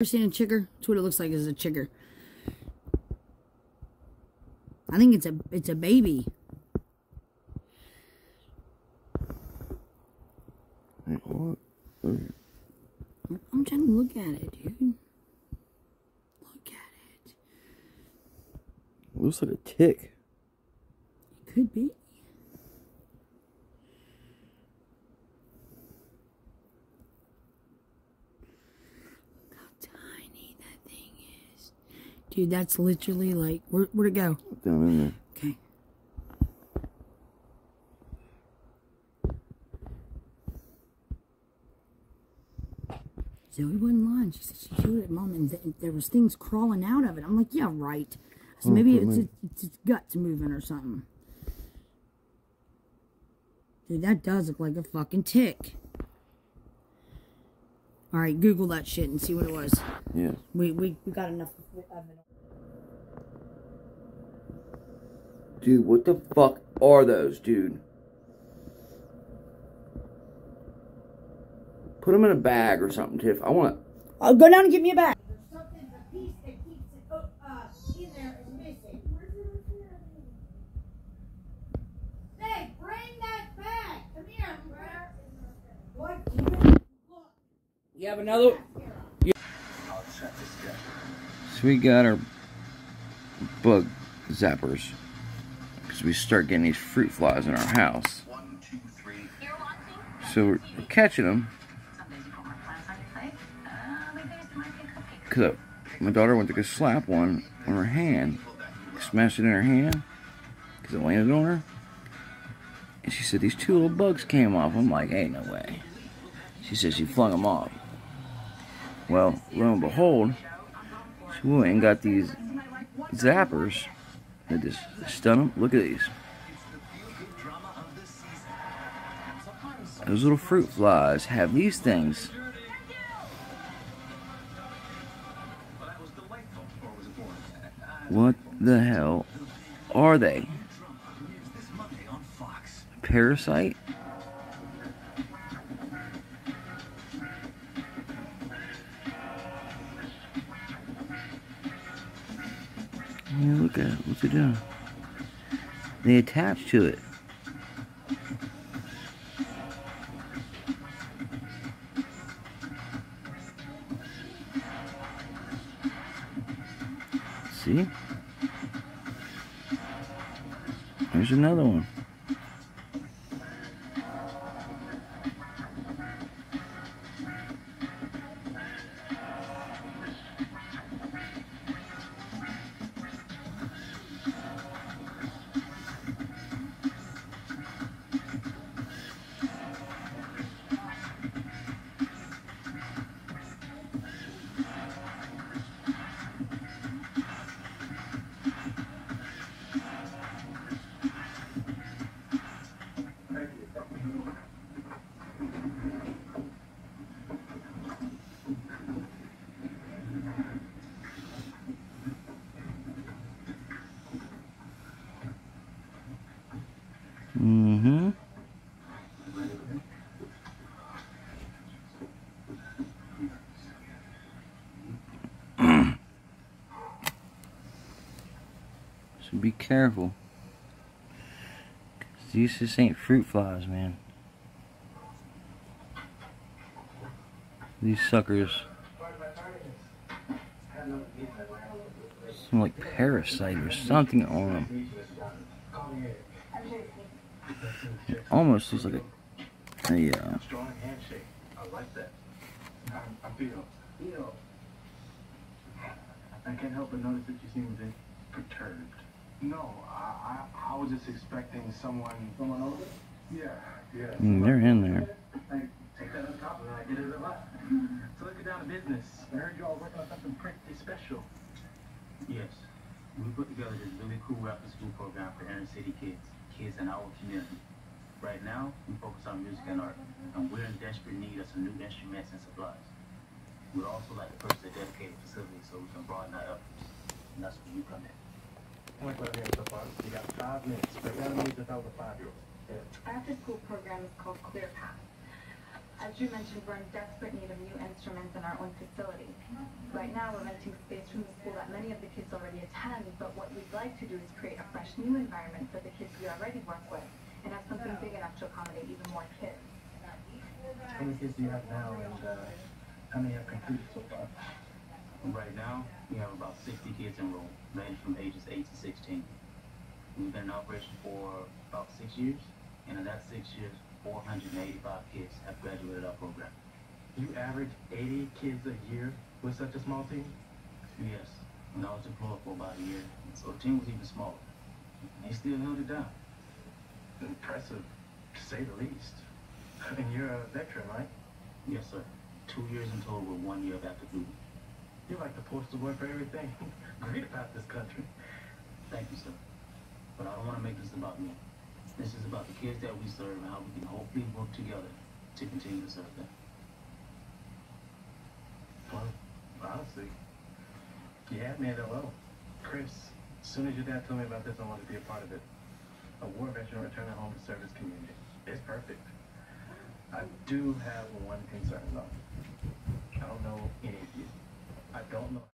Ever seen a chigger? That's what it looks like is a chigger. I think it's a it's a baby. I'm trying to look at it, dude. Look at it. looks like a tick. It could be. Look how tiny that thing is. Dude, that's literally like where where'd it go? Down in there. Okay. Zoe wasn't lying. She said she killed it, Mom, and th- there was things crawling out of it. I'm like, yeah, right. So Oh, maybe it's, man. it's its guts moving or something. Dude, that does look like a fucking tick. All right, Google that shit and see what it was. Yeah. We we, we got enough of it. Dude, what the fuck are those, dude? Put them in a bag or something, Tiff. I want I'll go down and get me a bag. Something's a piece that keeps it uh, uh, in there is missing. Hey, bring that back. Come here. What? You have another? So we got our bug zappers. We start getting these fruit flies in our house. So we're we're catching them. Because my daughter went to go slap one on her hand. Smashed it in her hand. Because it landed on her. And she said these two little bugs came off. I'm like, ain't no way. She said she flung them off. Well, lo and behold, she went and got these zappers that just stun them. Look at these. Those little fruit flies have these things. What the hell are they? Parasite? Yeah, look at it. What's it doing? They attach to it. See? There's another one. Mm-hmm. so be careful. These just ain't fruit flies, man. These suckers. Some like parasite or something on them. Almost looks like a, a uh, Strong handshake. I like that. I'm, I'm Vito. Vito. I can't help but notice that you seem a bit perturbed. No, I, I, I was just expecting someone. Someone over? Yeah, yeah. mm, they're in there. Hey, take that as a compliment. I get it a lot. So let's get down to business. I heard you all working on something pretty special. Yes. We put together this really cool after school program for inner city kids, kids in our community. Right now, we focus on music and art, and we're in desperate need of some new instruments and supplies. We'd also like to purchase a dedicated facility so we can broaden our efforts, and that's where you come in. Point right here so far. You got five minutes. Break down the music over five year olds. Our after school program is called Clear Path. As you mentioned, we're in desperate need of new instruments in our own facility. Right now, we're renting space from the school that many of the kids already attend, but what we'd like to do is create a fresh new environment for the kids we already work with and have something big enough to accommodate even more kids. How many kids do you have now, and uh, how many have completed so far? Right now, we have about 60 kids enrolled, ranging from ages 8 to 16. We've been in operation for about six years, and in that six years, 485 kids have graduated our program. You average 80 kids a year with such a small team? Yes, and I was deployed for about a year, so the team was even smaller. And They still held it down. Impressive, to say the least. And you're a veteran, right? Yes, sir. Two years in total with one year of active duty. You're like the poster boy for everything. Great about this country. Thank you, sir. But I don't want to make this about me. This is about the kids that we serve and how we can hopefully work together to continue to serve them. Well, honestly, you had me at hello. Chris, as soon as your dad told me about this, I wanted to be a part of it. A war veteran returning home to service community. It's perfect. I do have one concern though. I don't know any of you. I don't know.